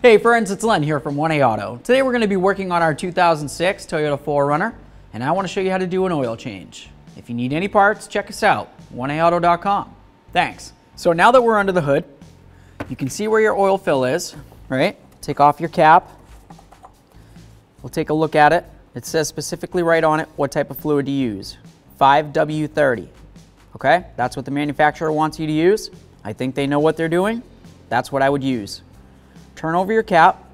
Hey friends, it's Len here from 1A Auto. Today we're going to be working on our 2006 Toyota 4Runner and I want to show you how to do an oil change. If you need any parts, check us out, 1aauto.com. Thanks. So now that we're under the hood, you can see where your oil fill is, right? Take off your cap. We'll take a look at it. It says specifically right on it what type of fluid to use. 5W30, okay? That's what the manufacturer wants you to use. I think they know what they're doing. That's what I would use turn over your cap,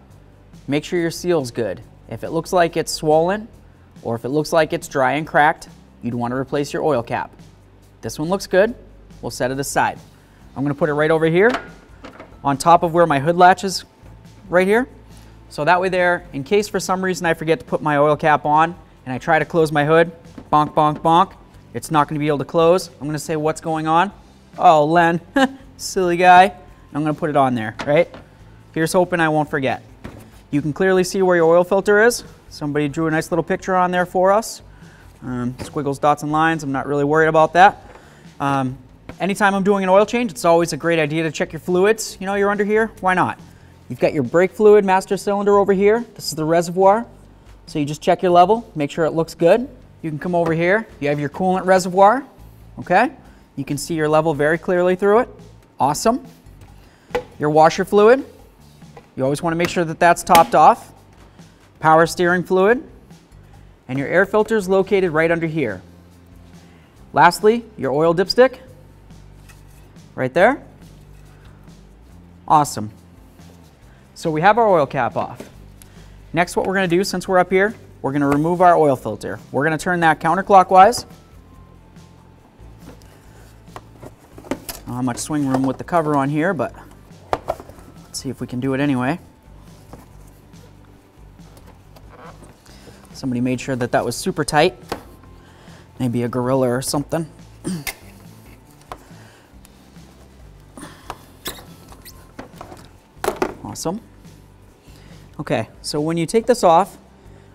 make sure your seal's good. If it looks like it's swollen or if it looks like it's dry and cracked, you'd want to replace your oil cap. This one looks good, we'll set it aside. I'm going to put it right over here on top of where my hood latch is right here. So that way there, in case for some reason I forget to put my oil cap on and I try to close my hood, bonk, bonk, bonk, it's not going to be able to close. I'm going to say what's going on. Oh, Len, silly guy. I'm going to put it on there, right? Here's hoping I won't forget. You can clearly see where your oil filter is. Somebody drew a nice little picture on there for us. Um, squiggles, dots, and lines. I'm not really worried about that. Um, anytime I'm doing an oil change, it's always a great idea to check your fluids. You know, you're under here. Why not? You've got your brake fluid master cylinder over here. This is the reservoir. So you just check your level, make sure it looks good. You can come over here. You have your coolant reservoir. Okay? You can see your level very clearly through it. Awesome. Your washer fluid. You always want to make sure that that's topped off. Power steering fluid. And your air filter is located right under here. Lastly, your oil dipstick. Right there. Awesome. So we have our oil cap off. Next, what we're going to do, since we're up here, we're going to remove our oil filter. We're going to turn that counterclockwise. Not much swing room with the cover on here, but see if we can do it anyway. Somebody made sure that that was super tight. Maybe a gorilla or something. awesome. Okay, so when you take this off,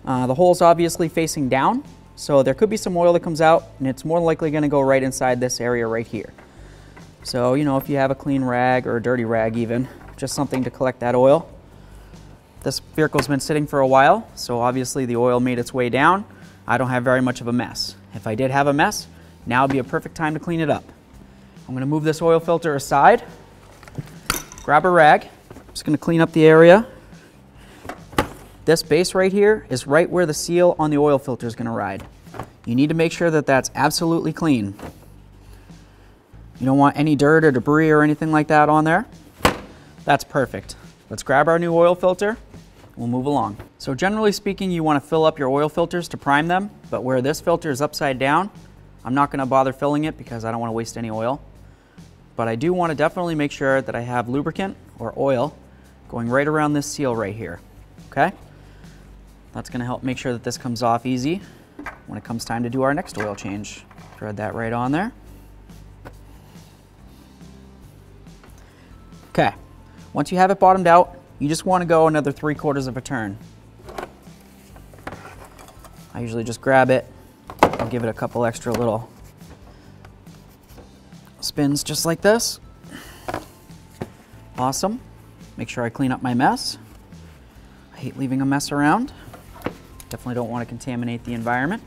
uh, the hole's obviously facing down, so there could be some oil that comes out, and it's more likely going to go right inside this area right here. So, you know, if you have a clean rag or a dirty rag even, just something to collect that oil. This vehicle's been sitting for a while, so obviously the oil made its way down. I don't have very much of a mess. If I did have a mess, now would be a perfect time to clean it up. I'm gonna move this oil filter aside, grab a rag, I'm just gonna clean up the area. This base right here is right where the seal on the oil filter is gonna ride. You need to make sure that that's absolutely clean. You don't want any dirt or debris or anything like that on there. That's perfect. Let's grab our new oil filter. We'll move along. So generally speaking, you want to fill up your oil filters to prime them, but where this filter is upside down, I'm not going to bother filling it because I don't want to waste any oil. But I do want to definitely make sure that I have lubricant or oil going right around this seal right here, okay? That's going to help make sure that this comes off easy when it comes time to do our next oil change. Thread that right on there. Okay. Once you have it bottomed out, you just want to go another three quarters of a turn. I usually just grab it and give it a couple extra little spins just like this. Awesome. Make sure I clean up my mess. I hate leaving a mess around. Definitely don't want to contaminate the environment.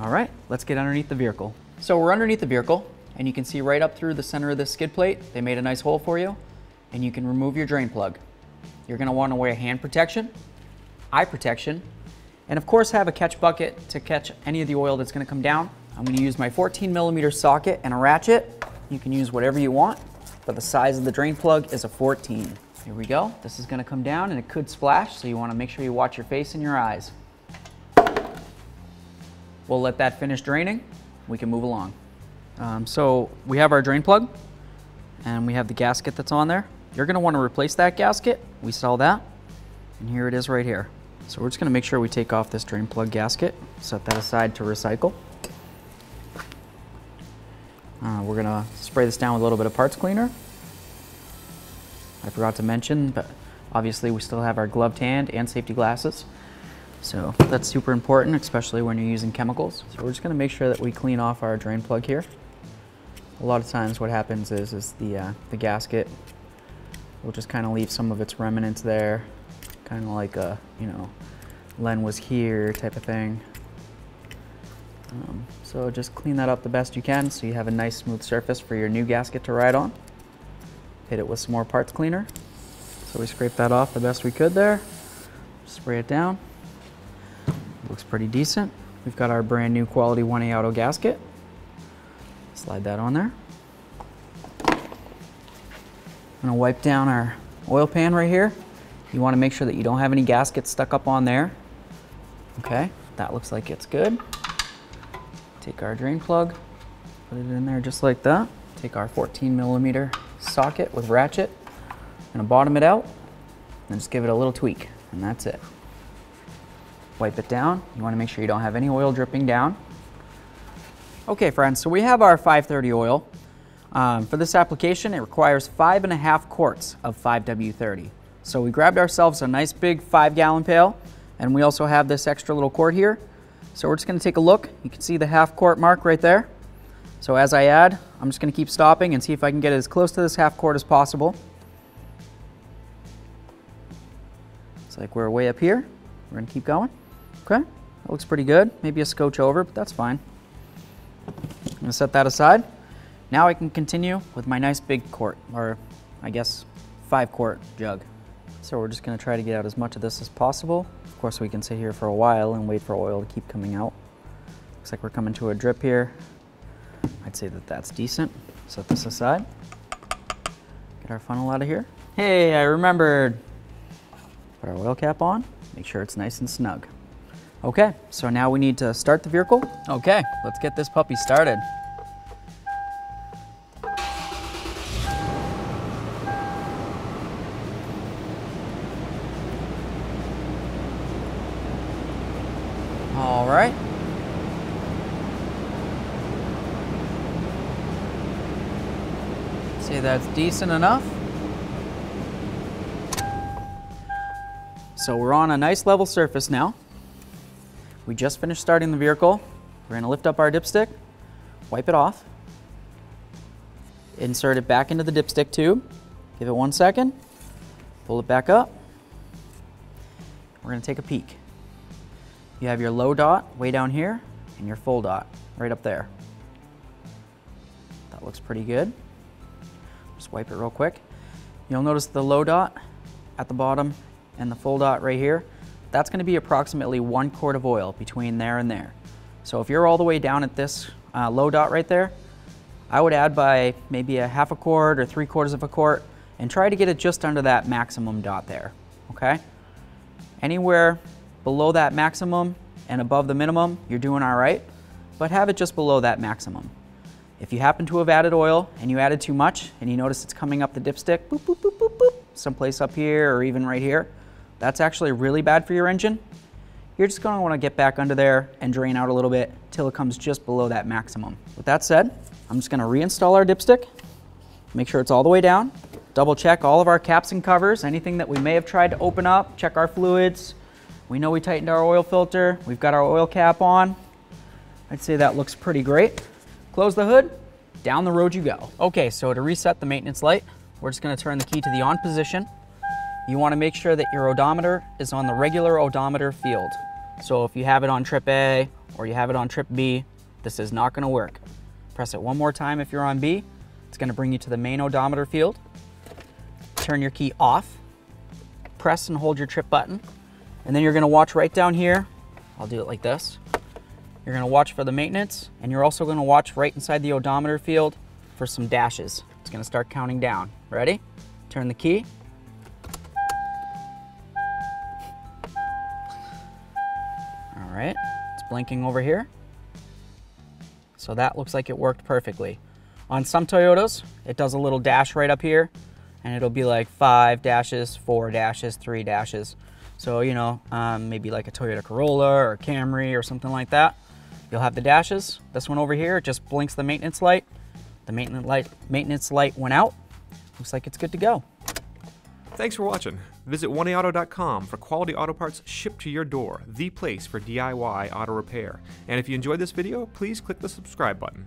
All right, let's get underneath the vehicle. So we're underneath the vehicle and you can see right up through the center of the skid plate, they made a nice hole for you and you can remove your drain plug. You're gonna wanna wear hand protection, eye protection, and of course have a catch bucket to catch any of the oil that's gonna come down. I'm gonna use my 14 millimeter socket and a ratchet. You can use whatever you want, but the size of the drain plug is a 14. Here we go. This is gonna come down and it could splash, so you wanna make sure you watch your face and your eyes. We'll let that finish draining. We can move along. Um, so we have our drain plug and we have the gasket that's on there. You're gonna wanna replace that gasket. We sell that. And here it is right here. So we're just gonna make sure we take off this drain plug gasket, set that aside to recycle. Uh, we're gonna spray this down with a little bit of parts cleaner. I forgot to mention, but obviously we still have our gloved hand and safety glasses. So that's super important, especially when you're using chemicals. So we're just gonna make sure that we clean off our drain plug here. A lot of times what happens is, is the, uh, the gasket we'll just kind of leave some of its remnants there, kind of like a, you know, Len was here type of thing. Um, so just clean that up the best you can so you have a nice smooth surface for your new gasket to ride on. Hit it with some more parts cleaner. So we scraped that off the best we could there. Spray it down. Looks pretty decent. We've got our brand new quality 1A auto gasket. Slide that on there. I'm gonna wipe down our oil pan right here. You wanna make sure that you don't have any gaskets stuck up on there. Okay, that looks like it's good. Take our drain plug, put it in there just like that. Take our 14 millimeter socket with ratchet, and bottom it out, and just give it a little tweak, and that's it. Wipe it down. You wanna make sure you don't have any oil dripping down. Okay friends, so we have our 530 oil. Um, for this application, it requires five and a half quarts of 5W30. So we grabbed ourselves a nice big five gallon pail, and we also have this extra little quart here. So we're just gonna take a look. You can see the half quart mark right there. So as I add, I'm just gonna keep stopping and see if I can get as close to this half quart as possible. It's like we're way up here. We're gonna keep going. Okay, that looks pretty good. Maybe a scotch over, but that's fine. I'm gonna set that aside. Now I can continue with my nice big quart, or I guess five quart jug. So we're just gonna try to get out as much of this as possible. Of course we can sit here for a while and wait for oil to keep coming out. Looks like we're coming to a drip here. I'd say that that's decent. Set this aside. Get our funnel out of here. Hey, I remembered. Put our oil cap on, make sure it's nice and snug. Okay, so now we need to start the vehicle. Okay, let's get this puppy started. All right. Say that's decent enough. So we're on a nice level surface now. We just finished starting the vehicle. We're gonna lift up our dipstick, wipe it off, insert it back into the dipstick tube, give it one second, pull it back up. We're gonna take a peek. You have your low dot way down here and your full dot right up there. That looks pretty good. Wipe it real quick. You'll notice the low dot at the bottom and the full dot right here. That's gonna be approximately one quart of oil between there and there. So if you're all the way down at this uh, low dot right there, I would add by maybe a half a quart or three quarters of a quart and try to get it just under that maximum dot there, okay? Anywhere below that maximum and above the minimum, you're doing all right, but have it just below that maximum. If you happen to have added oil and you added too much and you notice it's coming up the dipstick, boop, boop, boop, boop, boop, someplace up here or even right here, that's actually really bad for your engine. You're just gonna wanna get back under there and drain out a little bit till it comes just below that maximum. With that said, I'm just gonna reinstall our dipstick, make sure it's all the way down, double check all of our caps and covers, anything that we may have tried to open up, check our fluids. We know we tightened our oil filter, we've got our oil cap on. I'd say that looks pretty great. Close the hood, down the road you go. Okay, so to reset the maintenance light, we're just gonna turn the key to the on position. You wanna make sure that your odometer is on the regular odometer field. So if you have it on trip A or you have it on trip B, this is not gonna work. Press it one more time if you're on B. It's gonna bring you to the main odometer field. Turn your key off, press and hold your trip button, and then you're gonna watch right down here. I'll do it like this. You're gonna watch for the maintenance, and you're also gonna watch right inside the odometer field for some dashes. It's gonna start counting down. Ready? Turn the key. All right, it's blinking over here. So that looks like it worked perfectly. On some Toyotas, it does a little dash right up here, and it'll be like five dashes, four dashes, three dashes. So, you know, um, maybe like a Toyota Corolla or Camry or something like that. You'll have the dashes. This one over here, just blinks the maintenance light. The maintenance light, maintenance light went out. Looks like it's good to go. Thanks for watching. Visit 1AAuto.com for quality auto parts shipped to your door, the place for DIY auto repair. And if you enjoyed this video, please click the subscribe button.